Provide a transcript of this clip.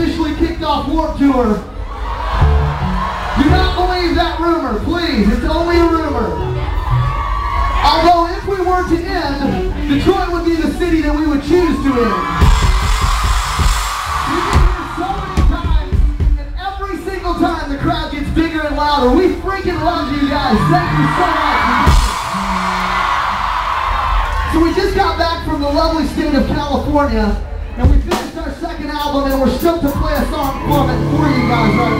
officially kicked off Warped Tour. Do not believe that rumor, please. It's only a rumor. Although if we were to end, Detroit would be the city that we would choose to end. We've been here so many times, and every single time the crowd gets bigger and louder. We freaking love you guys. Thank you so much. So we just got back from the lovely state of California, and we finished album, and we're stoked to play a song from it for you guys right.